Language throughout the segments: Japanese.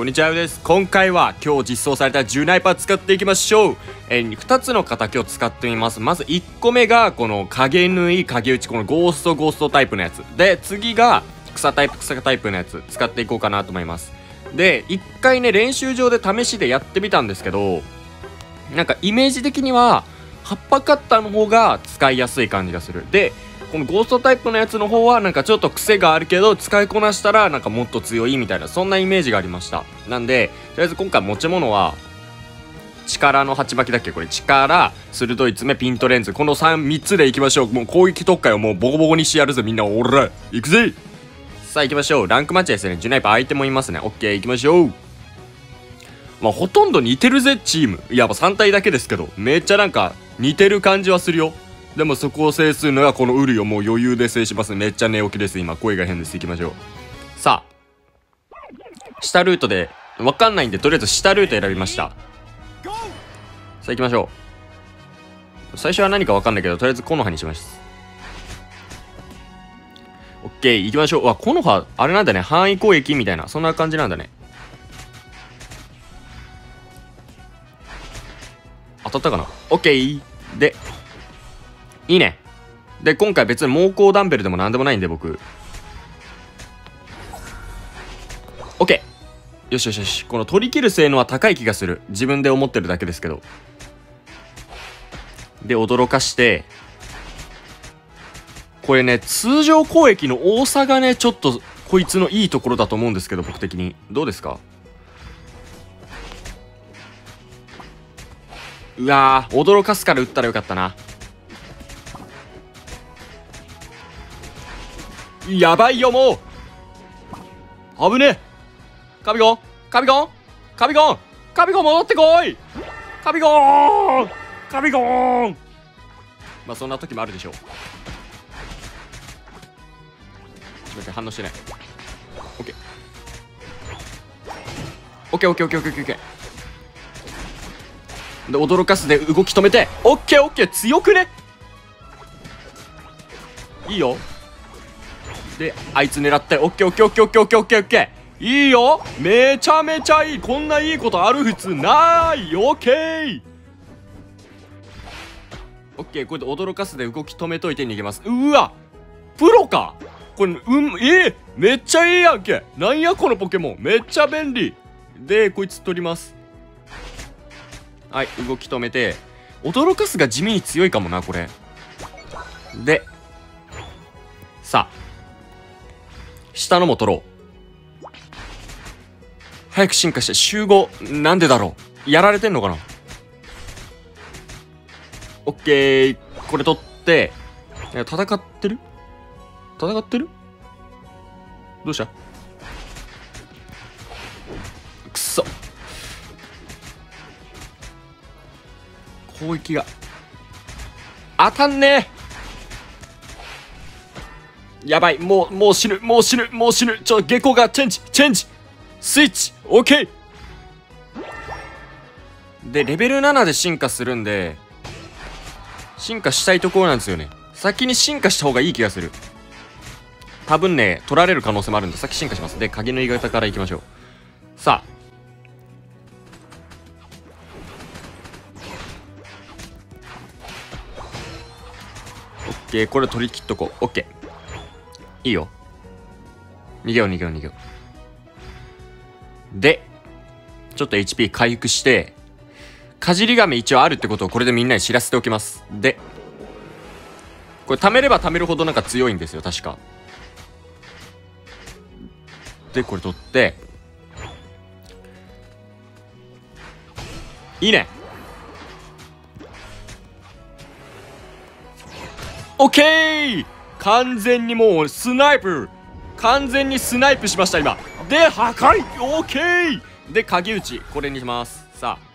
こんにちはです。今回は今日実装された10ナイパー使っていきましょう、えー、2つの形を使ってみます。まず1個目がこの影縫い影打ちこのゴーストゴーストタイプのやつ。で次が草タイプ草タイプのやつ。使っていこうかなと思います。で1回ね練習場で試しでやってみたんですけどなんかイメージ的には葉っぱカッターの方が使いやすい感じがする。でこのゴーストタイプのやつの方はなんかちょっと癖があるけど使いこなしたらなんかもっと強いみたいなそんなイメージがありました。なんでとりあえず今回持ち物は力の鉢巻きだっけこれ力鋭い爪ピントレンズこの 3, 3つでいきましょう。もう攻撃特会をもうボコボコにしてやるぜみんな。おら行くぜ。さあ行きましょう。ランクマッチですね。ジュナイパー相手もいますね。オッケー行きましょう。まあほとんど似てるぜチーム。いや3体だけですけどめっちゃなんか似てる感じはするよ。でもそこを制するのはこのウルよもう余裕で制します。めっちゃ寝起きです。今声が変です。いきましょう。さあ。下ルートでわかんないんでとりあえず下ルート選びました。さあ行きましょう。最初は何かわかんないけどとりあえず木の葉にします。オッケー行きましょう。わ木の葉あれなんだね。範囲攻撃みたいな。そんな感じなんだね。当たったかな？オッケー。でいいね。で、今回別に猛攻ダンベルでも何でもないんで、僕。OK! よしよしよし。この取り切る性能は高い気がする。自分で思ってるだけですけど。で、驚かして、これね、通常攻撃の多さがね、ちょっと、こいつのいいところだと思うんですけど、僕的に。どうですか？うわ、驚かすから撃ったらよかったな。やばいよもう。危ねえ。カビゴン。カビゴン。カビゴン。カビゴン戻ってこい。カビゴン。カビゴン。まあそんな時もあるでしょう。待って反応してない。オッケー。オッケーオッケーオッケーオッケーオッケー。で驚かすで動き止めて。オッケーオッケー。強くね。いいよ。であいつ狙ってオッケーオッケーオッケーオッケーオッケーオッケーオッケー。いいよ。めちゃめちゃいい。こんないいことある普通ない。オッケー。オッケーこれで驚かすで動き止めといて逃げます。うわ。プロか。これうんえー、めっちゃいいやんけ。なんやこのポケモン。めっちゃ便利。でこいつ取ります。はい動き止めて。驚かすが地味に強いかもなこれ。でさあ。下のも取ろう。早く進化して集合。なんでだろうやられてんのかなオッケー。これ取って、戦ってる？戦ってる？どうした？くそ。攻撃が。当たんねえやばい。もうもう死ぬ。もう死ぬ。もう死ぬ。ちょ下校が。チェンジ。チェンジ。スイッチ。オッケー。でレベル7で進化するんで進化したいところなんですよね。先に進化した方がいい気がする。多分ね取られる可能性もあるんで先進化します。で影縫い型からいきましょう。さあ。オッケー。これ取り切っとこう。オッケー。いいよ。逃げよう逃げよう逃げよう。で、ちょっと HP 回復して、かじり亀一応あるってことをこれでみんなに知らせておきます。で、これ貯めれば貯めるほどなんか強いんですよ、確か。で、これ取って、いいねオッケー完全にもうスナイプ。完全にスナイプしました今。で破壊！オーケー！で鍵打ち。これにします。さあ。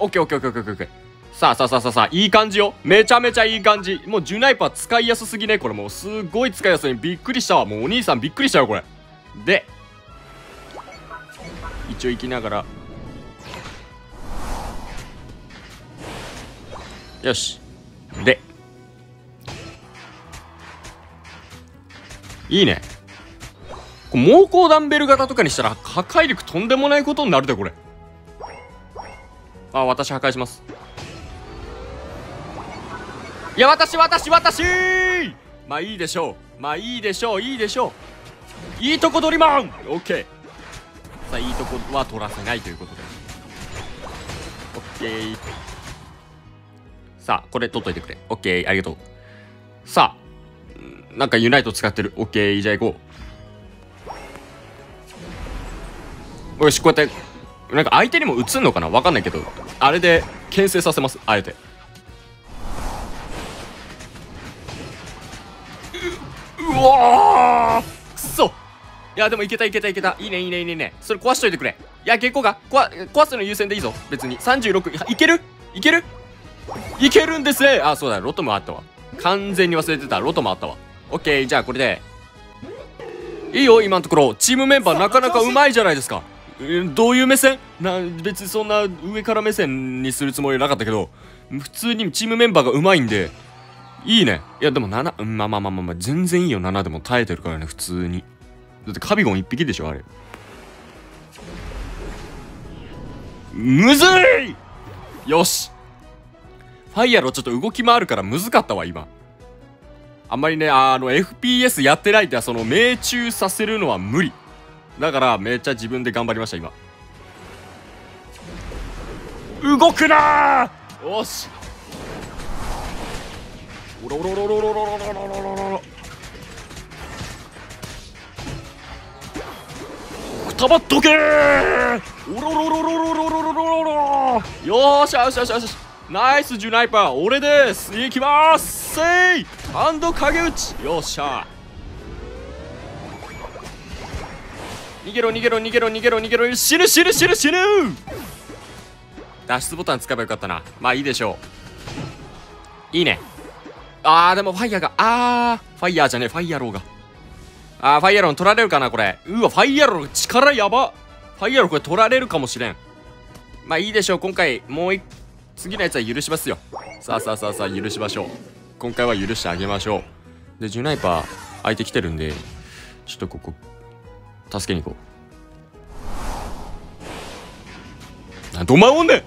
オッケーオッケーオッケーオッケーさあさあさあさあさあ。いい感じよ。めちゃめちゃいい感じ。もうジュナイパー使いやすすぎね。これもうすごい使いやすい。びっくりしたわ。もうお兄さんびっくりしたよこれ。で一応行きながら。よし。で。いいね。猛攻ダンベル型とかにしたら破壊力とんでもないことになるでこれ。あ私破壊します。いや私私私!まあいいでしょう。まあいいでしょう。いいでしょう。いいとこ取りマンオッケーさあいいとこは取らせないということで。オッケーさあこれ取っといてくれ。オッケーありがとう。さあなんかユナイト使ってる。オッケーじゃあ行こう。よしこうやってなんか相手にも映んのかな？わかんないけど。あれで牽制させます。あえて。ううわーくそ。いやでもいけたいけたいけた。いいねいいねいいね。いいねそれ壊しといてくれ。いや結構が。壊壊すの優先でいいぞ。別に。36いける？いける？いけるんですね。あそうだロトムあったわ。完全に忘れてた。ロトムあったわ。オッケーじゃあこれで。いいよ今のところ。チームメンバーなかなかうまいじゃないですか。どういう目線？な別にそんな上から目線にするつもりなかったけど。普通にチームメンバーがうまいんで。いいね。いやでも7、うん、まあまあまあまあ全然いいよ。7でも耐えてるからね普通に。だってカビゴン1匹でしょあれ。むずい！よし。ファイヤローちょっと動き回るからむずかったわ今。あんまりねあの FPS やってないってその命中させるのは無理。だからめっちゃ自分で頑張りました今。動くなよし。おろろろろろろろろろろろろくたばっとけーおろろろろろろろろろろよしよしよしよしナイスジュナイパー。俺です。いきます。せいハンド影打ち。よっしゃ。逃げろ逃げろ逃げろ逃げろ逃げろ。死ぬ死ぬ死ぬ死ぬ。脱出ボタン使えばよかったな。まあいいでしょう。いいね。あーでもファイヤーが。あーファイヤーじゃねえ。ファイヤローが。あーファイヤロー取られるかなこれ。うわファイヤーロー力やば。ファイヤローこれ取られるかもしれん。まあいいでしょう。今回もう一次のやつは許しますよ。さあさあさあさあ許しましょう。今回は許してあげましょう。でジュナイパー相手来てるんでちょっとここ助けに行こう。あどまおんねん！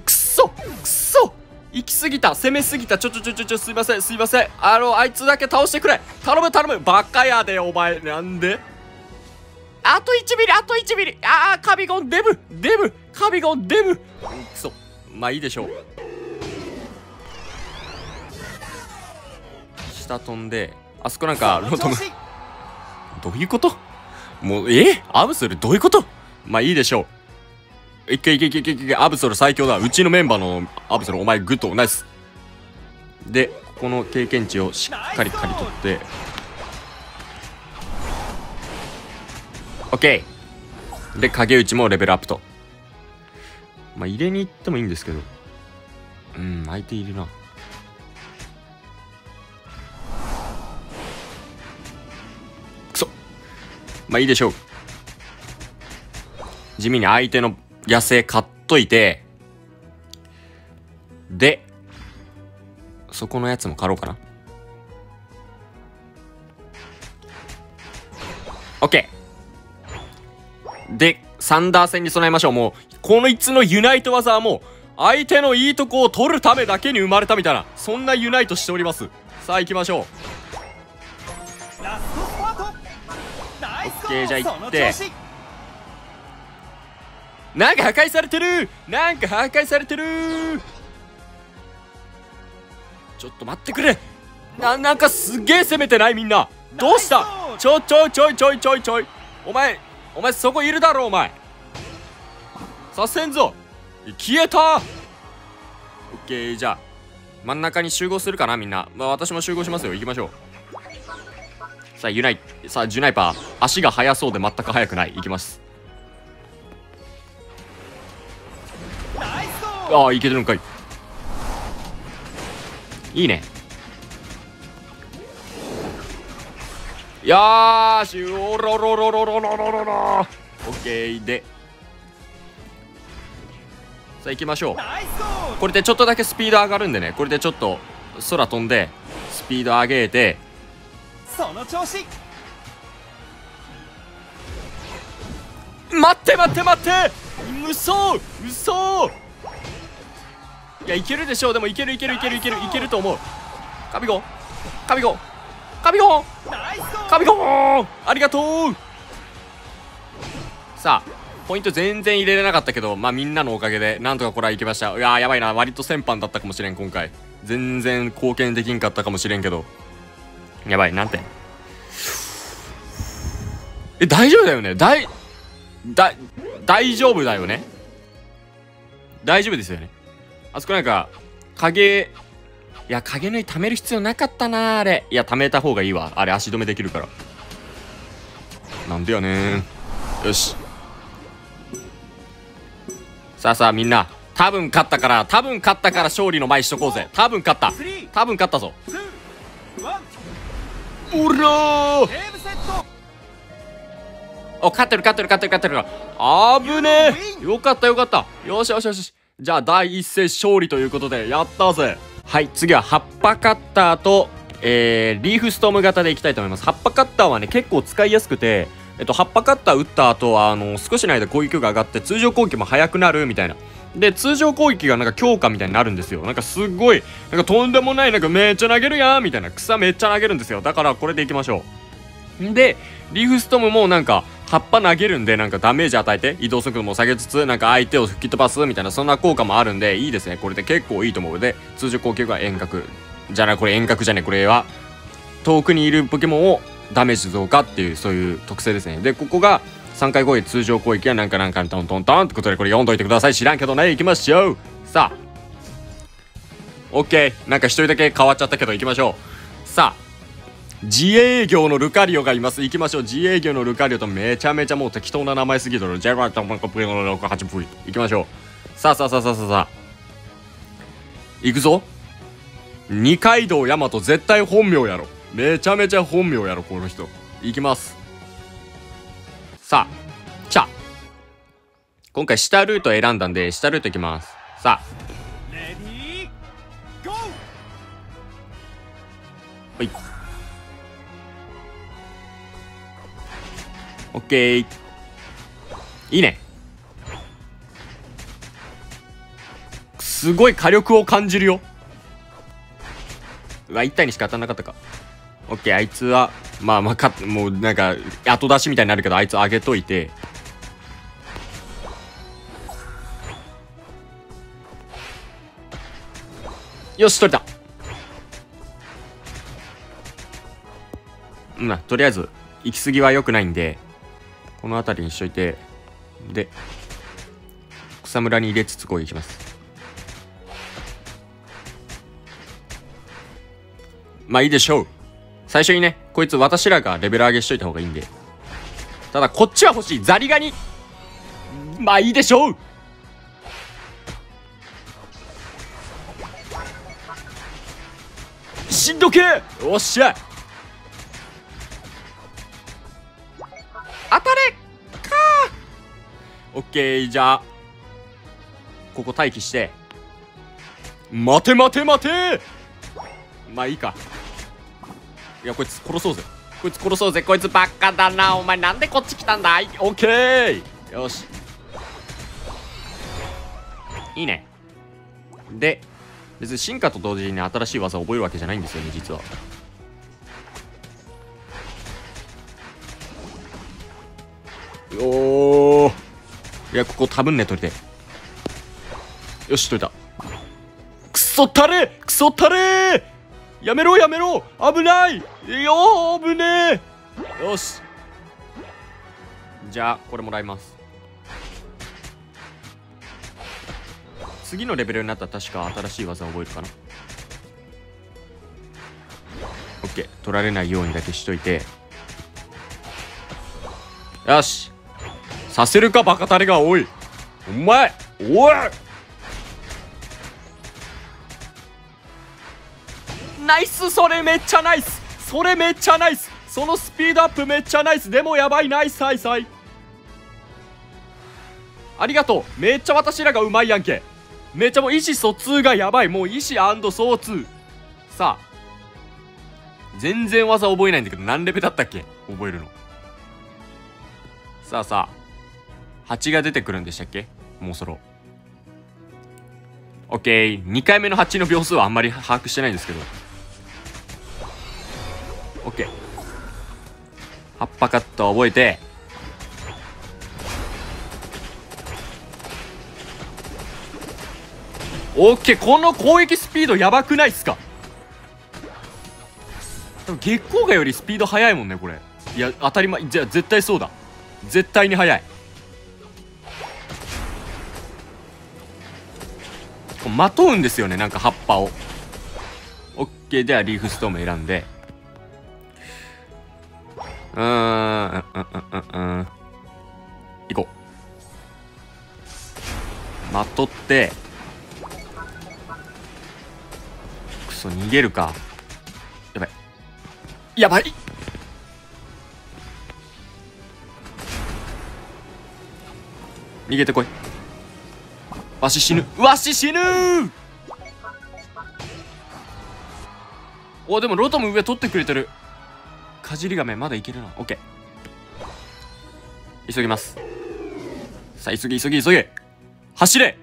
くっそ！くっそ！行き過ぎた！攻めすぎた！ちょちょちょちょちょすいませんすいません。あのあいつだけ倒してくれ！頼む頼む！バカやでお前。なんで？あと1ミリあと1ミリ。ああカビゴンデブデブ。カビゴンデブ。くそまあいいでしょう。下飛んであそこなんかロトム。どういうこと？もうえ？アブソルどういうこと？まあいいでしょう。いけいけいけいけいけアブソル最強だうちのメンバーのアブソルお前グッドナイスでここの経験値をしっかり刈り取ってオッケーで影打ちもレベルアップと。まあ入れに行ってもいいんですけど。うん相手いるな。くそ。まあいいでしょう。地味に相手の野生買っといて。でそこのやつも狩ろうかな。オッケーでサンダー戦に備えましょう。もうこのいつのユナイト技はもう相手のいいとこを取るためだけに生まれたみたいなそんなユナイトしております。さあ行きましょう。オッケーじゃあ行って。なんか破壊されてる。なんか破壊されてる。ちょっと待ってくれ。ななんかすげえ攻めてないみんな。どうした？ちょちょいちょいちょいちょいちょい。お前お前そこいるだろお前。させんぞ。消えた。オッケーじゃあ真ん中に集合するかなみんな、まあ、私も集合しますよ。行きましょう。さあユナイさあジュナイパー。足が速そうで全く速くない。行きます。ああいけてるんかい。いいね。よーしおろろろろろろろろろ。オッケーで。さあ行きましょう。これでちょっとだけスピード上がるんでね。これでちょっと空飛んでスピード上げて。その調子。待って待って待って。嘘嘘。いやいけるでしょう。でもいけるいけるいけるいけるいけると思う。カビゴンカビゴンカビゴン。ナイスゴーカビゴンありがとう。さあポイント全然入れれなかったけどまあみんなのおかげでなんとかこれはいけました。いやーやばいな。割と先般だったかもしれん今回。全然貢献できんかったかもしれんけど。やばいなんて。え大丈夫だよね？大だ大丈夫だよね？大丈夫ですよね？あそこなんか影いや影縫い貯める必要なかったなあれ。いや貯めた方がいいわ。あれ足止めできるから。なんでやねん。よし。さあさあみんな。多分勝ったから多分勝ったから勝利の前しとこうぜ。多分勝った。多分勝ったぞ。おらー。お勝ってる勝ってる勝ってる勝ってる。あぶねえ。よかったよかった。よしよしよし。じゃあ第一戦勝利ということでやったぜはい次は葉っぱカッターとえー、リーフストーム型でいきたいと思います。葉っぱカッターはね結構使いやすくてえっと葉っぱカッター打った後はあの少しの間攻撃力が上がって通常攻撃も速くなるみたいな。で通常攻撃がなんか強化みたいになるんですよ。なんかすごいなんかとんでもないなんかめっちゃ投げるやんみたいな草めっちゃ投げるんですよ。だからこれでいきましょう。でリーフストームもなんか葉っぱ投げるんでなんかダメージ与えて移動速度も下げつつなんか相手を吹き飛ばすみたいなそんな効果もあるんでいいですね。これで結構いいと思うので通常攻撃は遠隔。じゃなこれ遠隔じゃねこれは遠くにいるポケモンをダメージ増加っていうそういう特性ですね。でここが3回攻撃通常攻撃はなんかなんかトントントンってことでこれ読んどいてください。知らんけどね行きましょう。さあ。OK なんか一人だけ変わっちゃったけど行きましょう。さあ。自営業のルカリオがいます。行きましょう。自営業のルカリオとめちゃめちゃもう適当な名前すぎるジェラトンコプリの68プリ行きましょう。さあさあさあさあさあさあ。行くぞ。二階堂大和絶対本名やろ。めちゃめちゃ本名やろこの人。行きます。さあチャ今回下ルート選んだんで下ルート行きます。さあ。レディーゴーはいオッケー。いいね。すごい火力を感じるよ。うわ1体にしか当たんなかったか。オッケーあいつはまあまあかもうなんか後出しみたいになるけどあいつ上げといて。よし取れた。まあとりあえず行き過ぎは良くないんで。この辺りにしといてで草むらに入れつつ攻撃します。まあいいでしょう。最初にねこいつ私らがレベル上げしといた方がいいんで。ただこっちは欲しい。ザリガニ。まあいいでしょう。しんどけ。おっしゃ。オッケーじゃあここ待機して。待て待て待て。まあいいか。いやこいつ殺そうぜ。こいつ殺そうぜ。こいつばっかだな。お前なんでこっち来たんだ。いオッケーよし。いいね。で別に進化と同時に新しい技を覚えるわけじゃないんですよね実は。おーいやここ多分ね取りてよし取れた。クソたれクソたれやめろやめろ。危ない。よー危ねえ。よし。じゃあこれもらいます。次のレベルになったら確か新しい技を覚えるかな。オッケー。取られないようにだけしといて。よし。させるかバカタレがおい。お前おい。ナイスそれめっちゃナイス。それめっちゃナイス。そのスピードアップめっちゃナイス。でもやばい。ナイスハイサイありがとう。めっちゃ私らがうまいやんけ。めっちゃもう意思疎通がやばい。もう意思疎通。さあ。全然技覚えないんだけど何レベだったっけ？覚えるの。さあさあ。8が出てくるんでしたっけ？もうそろ。OK2 回目の8の秒数はあんまり把握してないんですけど。OK 葉っぱカット覚えて。オッケー。この攻撃スピードやばくないっすか？でも月光河よりスピード速いもんねこれ。いや当たり前。じゃあ絶対そうだ。絶対に速い。まとうんですよねなんか葉っぱを。オッケーではリーフストーム選んで。うーんうんうんうんうん。行こう。まとって。クソ逃げるか。やばい。やばい。逃げてこい。わし死ぬ。わし死ぬ。おでもロトム上取ってくれてる。かじり亀まだいけるな。オッケー急ぎます。さあ急ぎ急ぎ急げ。走れ。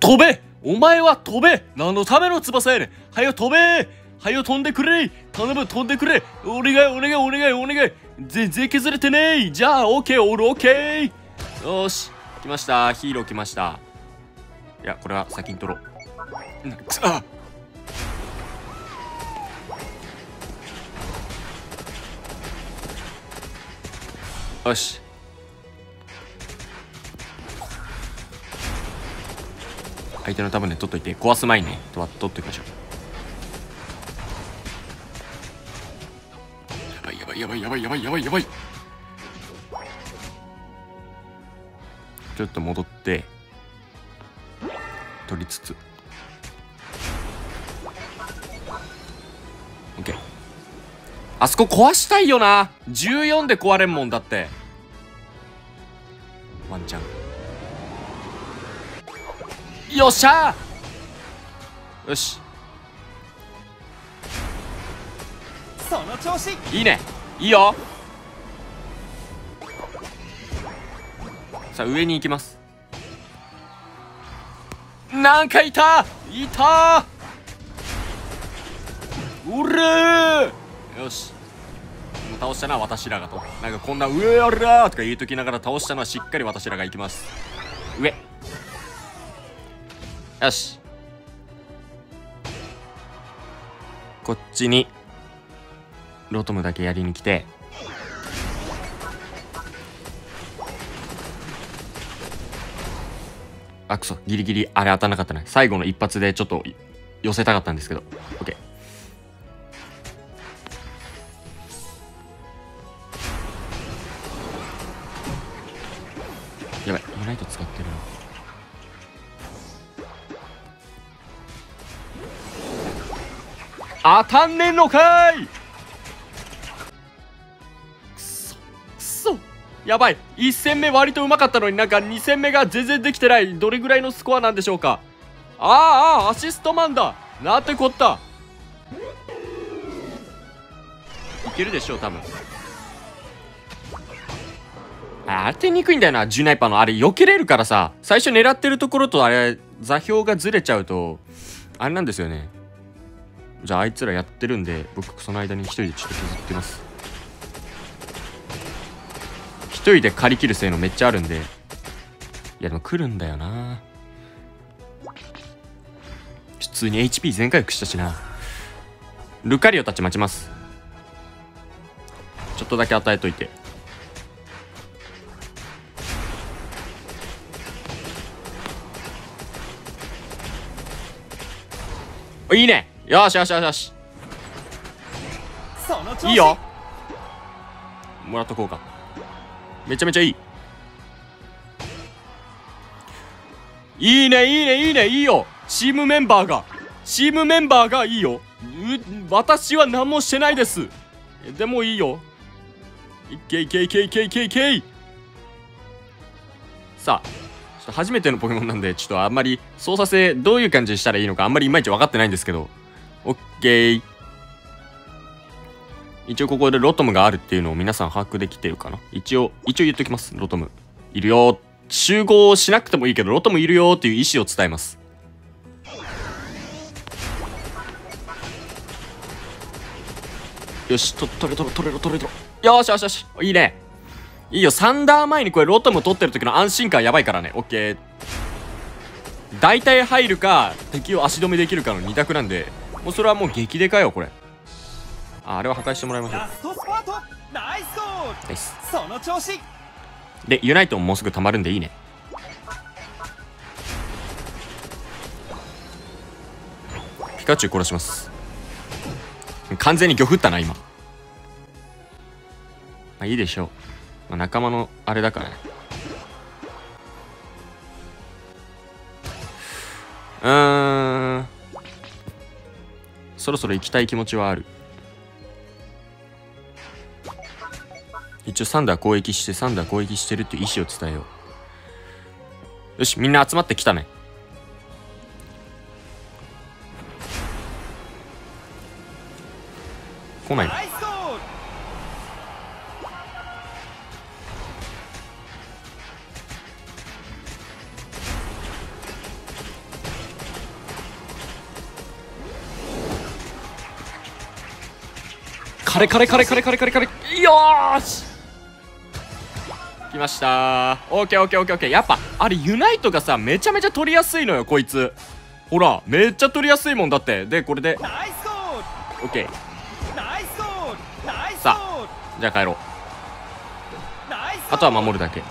飛べ。お前は飛べ。何のための翼やねん。はよ飛べ。はよ飛んでくれ。頼む飛んでくれ。お願いお願いお願いお願い。全然削れてねえ。じゃあオッケーオールオッケー。よし。来ました。ヒーロー来ました。いやこれは先に取ろう。なくそあよし。相手の束ね取っといて壊す前にねとは取っておきましょう。やばいやばいやばいやばいやばいやばい。ちょっと戻って取りつつ。OK あそこ壊したいよな。14で壊れんもんだって。ワンチャン。よっしゃ！よし。その調子いいね。いいよ。さあ上に行きます。なんかいた？いた。うれ。よし。倒したのは私らがと。なんかこんな「うえあら!」とか言うときながら倒したのはしっかり私らが行きます。上。よし。こっちにロトムだけやりに来て。あくそギリギリあれ当たんなかったね。最後の一発でちょっと寄せたかったんですけど。OK やばい。ユナイト使ってるな。当たんねんのかい！やばい。1戦目割とうまかったのになんか2戦目が全然できてない。どれぐらいのスコアなんでしょうか。あーあーアシストマンだ。なんてこった。いけるでしょう多分。あ当てにくいんだよな。ジュナイパーのあれ避けれるからさ。最初狙ってるところとあれ座標がずれちゃうとあれなんですよね。じゃああいつらやってるんで僕その間に一人でちょっと削ってます。一人で借り切る性能めっちゃあるんで。いやでも来るんだよな。普通に HP 全回復したしな。ルカリオたち待ちます。ちょっとだけ与えといて。おいいね。よしよしよしよし。いいよ。もらっとこうかめちゃめちゃいい。いいねいいねいいねいいよ。チームメンバーが。チームメンバーがいいよ。私は何もしてないです。でもいいよ。いけいけいけいけいけいけ。いさあちょっと初めてのポケモンなんでちょっとあんまり操作性どういう感じにしたらいいのかあんまりいまいち分かってないんですけど。オッケー。一応ここでロトムがあるっていうのを皆さん把握できてるかな？一応一応言っときます。ロトム。いるよ。集合しなくてもいいけどロトムいるよっていう意思を伝えます。よしと取れ取れ取れろ取れろよしよしよし。いいね。いいよ。サンダー前にこれロトム取ってる時の安心感やばいからね。オッケー。大体入るか敵を足止めできるかの2択なんでもうそれはもう激でかよこれ。ああれは破壊してもらいましょう。ラストスパート。ナイスゴール。その調子。でユナイトももうすぐ溜まるんでいいね。ピカチュウ殺します。完全に魚振ったな今。まあいいでしょう、まあ、仲間のあれだから。ねうーん。そろそろ行きたい気持ちはある一応サンダー攻撃してサンダー攻撃してるっていう意思を伝えよう。よしみんな集まってきたね。来ないカレカレカレカレカレカレカレよーし来ました。オーケーオーケーオーケーオーケーやっぱあれユナイトがさめちゃめちゃ取りやすいのよこいつ。ほらめっちゃ取りやすいもんだって。でこれで。オッケーさールじゃあ帰ろう。あとは守るだけ。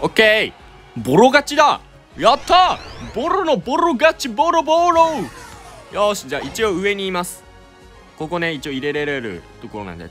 オッケーボロ勝ちだ。やった！ボロのボロ勝ちボロボロ。よしじゃあ一応上にいます。ここね一応入れられるところなんで。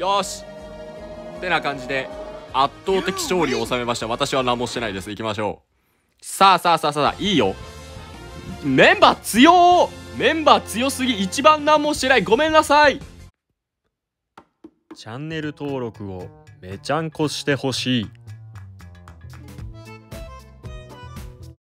よし。ってな感じで圧倒的勝利を収めました。私は何もしてないです。行きましょう。さあさあさあさあいいよ。メンバー強ーメンバー強すぎ一番何もしてない。ごめんなさい。チャンネル登録をめちゃんこしてほしい